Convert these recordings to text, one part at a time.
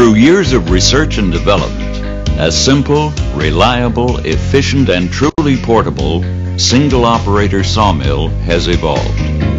Through years of research and development, a simple, reliable, efficient, and truly portable single operator sawmill has evolved.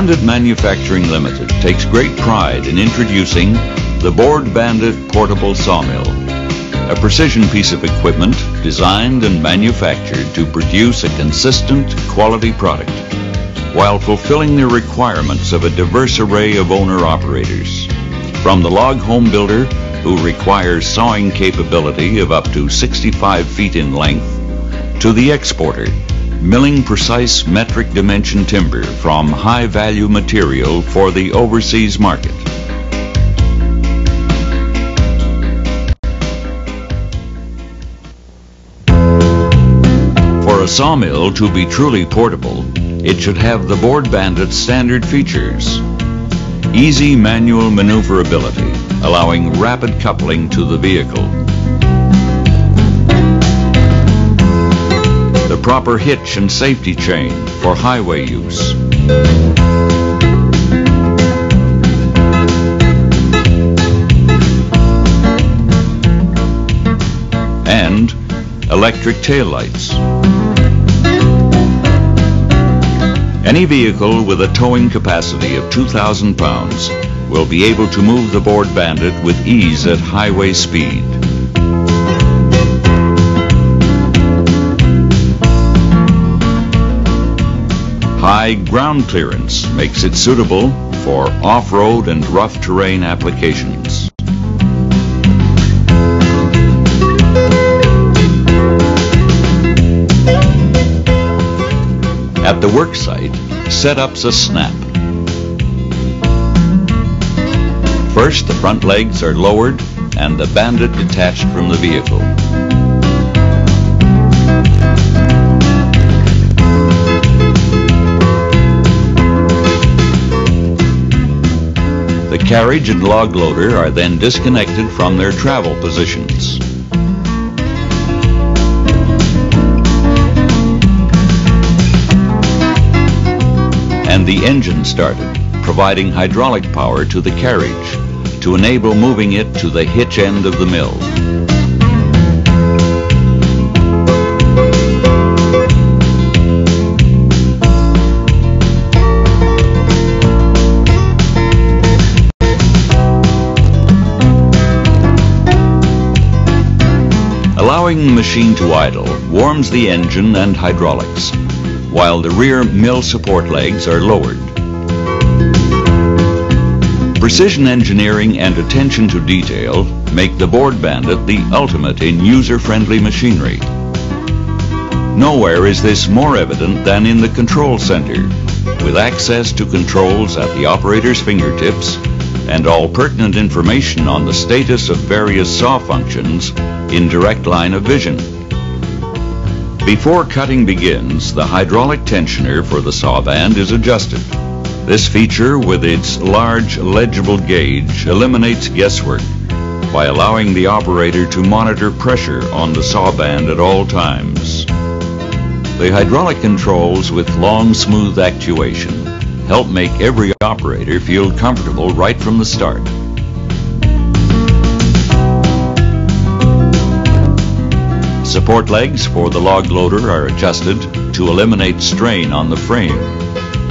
Bandit Manufacturing Limited takes great pride in introducing the Board Bandit Portable Sawmill, a precision piece of equipment designed and manufactured to produce a consistent quality product while fulfilling the requirements of a diverse array of owner-operators. From the log home builder who requires sawing capability of up to 65 feet in length to the exporter milling precise metric dimension timber from high value material for the overseas market. For a sawmill to be truly portable, it should have the Board Bandit standard features. Easy manual maneuverability, allowing rapid coupling to the vehicle. Proper hitch and safety chain for highway use. And electric taillights. Any vehicle with a towing capacity of 2,000 pounds will be able to move the Board Bandit with ease at highway speed. High ground clearance makes it suitable for off-road and rough terrain applications. At the worksite, setup's a snap. First, the front legs are lowered and the bandit detached from the vehicle. Carriage and log loader are then disconnected from their travel positions. And the engine started, providing hydraulic power to the carriage to enable moving it to the hitch end of the mill. Allowing the machine to idle warms the engine and hydraulics, while the rear mill support legs are lowered. Precision engineering and attention to detail make the Board Bandit the ultimate in user-friendly machinery. Nowhere is this more evident than in the control center, with access to controls at the operator's fingertips and all pertinent information on the status of various saw functions in direct line of vision. Before cutting begins, the hydraulic tensioner for the saw band is adjusted. This feature, with its large legible gauge, eliminates guesswork by allowing the operator to monitor pressure on the saw band at all times. The hydraulic controls with long, smooth actuation help make every operator feel comfortable right from the start. Support legs for the log loader are adjusted to eliminate strain on the frame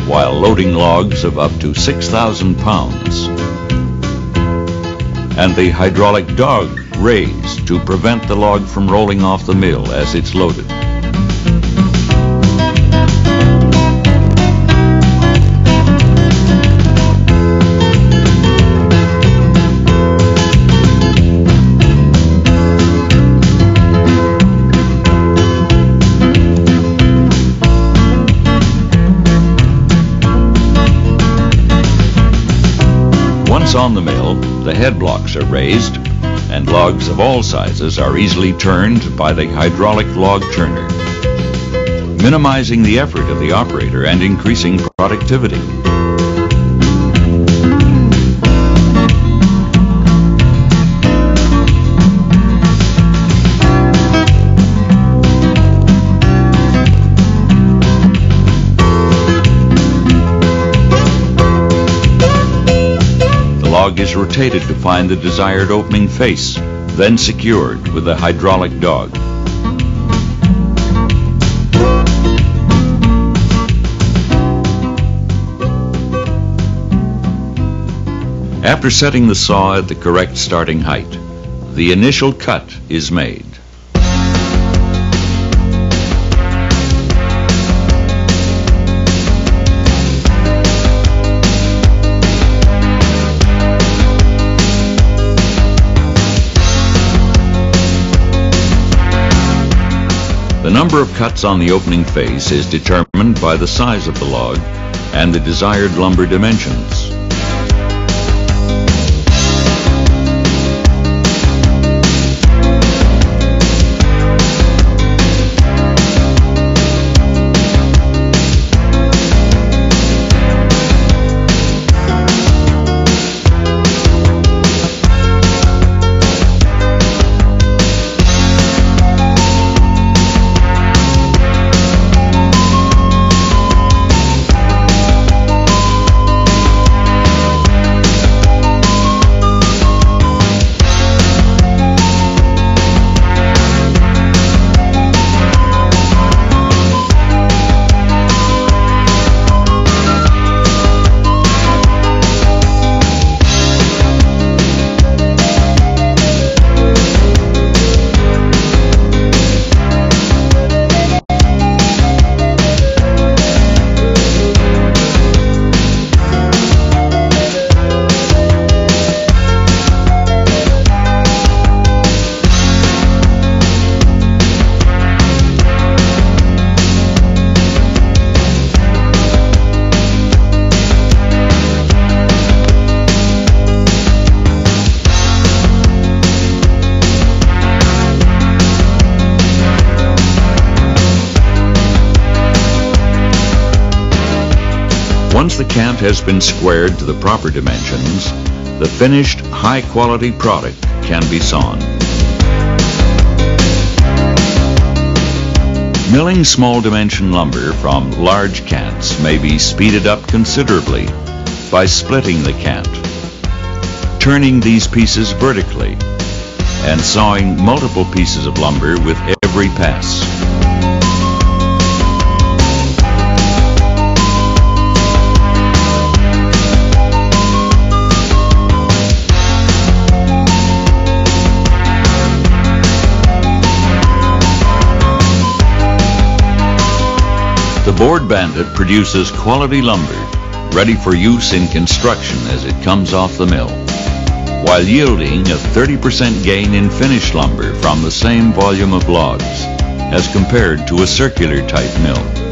while loading logs of up to 6,000 pounds. And the hydraulic dog raised to prevent the log from rolling off the mill as it's loaded. Once on the mill, the head blocks are raised and logs of all sizes are easily turned by the hydraulic log turner, minimizing the effort of the operator and increasing productivity. Log is rotated to find the desired opening face, then secured with a hydraulic dog. After setting the saw at the correct starting height, the initial cut is made. Number of cuts on the opening face is determined by the size of the log and the desired lumber dimensions. The cant has been squared to the proper dimensions, the finished high-quality product can be sawn. Milling small dimension lumber from large cants may be speeded up considerably by splitting the cant, turning these pieces vertically, and sawing multiple pieces of lumber with every pass. Board Bandit produces quality lumber ready for use in construction as it comes off the mill, while yielding a 30% gain in finished lumber from the same volume of logs as compared to a circular type mill.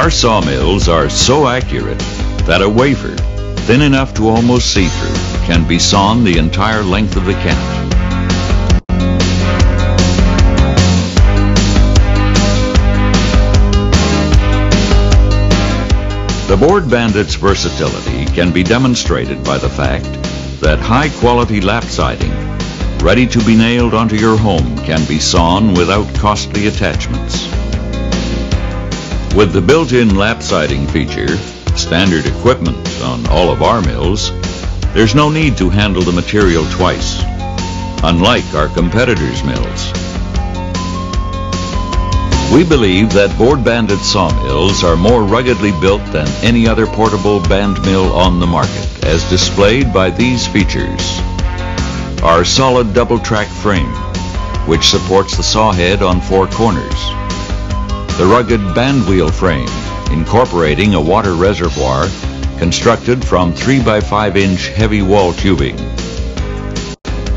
Our sawmills are so accurate that a wafer, thin enough to almost see through, can be sawn the entire length of the cant. The Board Bandit's versatility can be demonstrated by the fact that high-quality lap siding, ready to be nailed onto your home, can be sawn without costly attachments. With the built-in lap siding feature, standard equipment on all of our mills, there's no need to handle the material twice, unlike our competitors' mills. We believe that Board Bandit sawmills are more ruggedly built than any other portable band mill on the market, as displayed by these features. Our solid double-track frame, which supports the saw head on four corners. The rugged band wheel frame, incorporating a water reservoir constructed from 3 by 5 inch heavy wall tubing.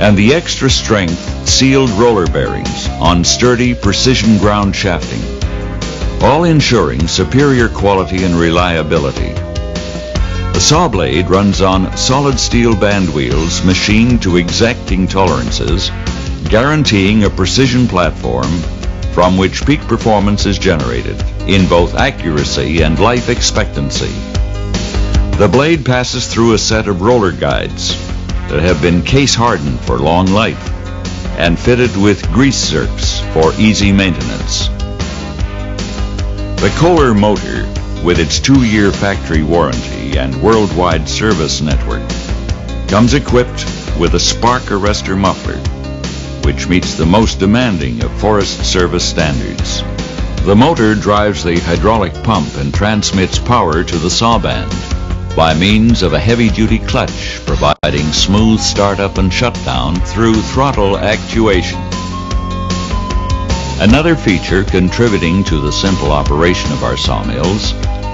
And the extra strength sealed roller bearings on sturdy precision ground shafting, all ensuring superior quality and reliability. The saw blade runs on solid steel band wheels machined to exacting tolerances, guaranteeing a precision platform from which peak performance is generated in both accuracy and life expectancy. The blade passes through a set of roller guides that have been case hardened for long life and fitted with grease zerks for easy maintenance. The Kohler motor, with its two-year factory warranty and worldwide service network, comes equipped with a spark arrestor muffler, which meets the most demanding of Forest Service standards. The motor drives the hydraulic pump and transmits power to the saw band by means of a heavy-duty clutch providing smooth startup and shutdown through throttle actuation. Another feature contributing to the simple operation of our sawmills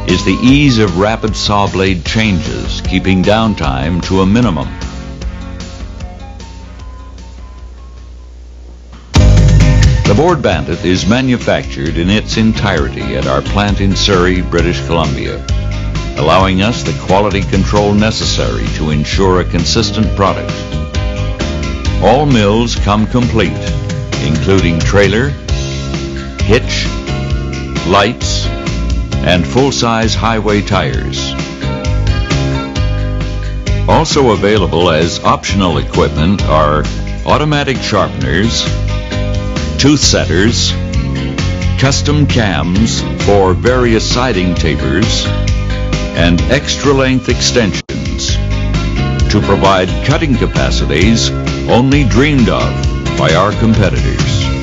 is the ease of rapid saw blade changes, keeping downtime to a minimum. Board Bandit is manufactured in its entirety at our plant in Surrey, British Columbia, allowing us the quality control necessary to ensure a consistent product. All mills come complete, including trailer, hitch, lights, and full-size highway tires. Also available as optional equipment are automatic sharpeners, tooth setters, custom cams for various siding tapers, and extra length extensions to provide cutting capacities only dreamed of by our competitors.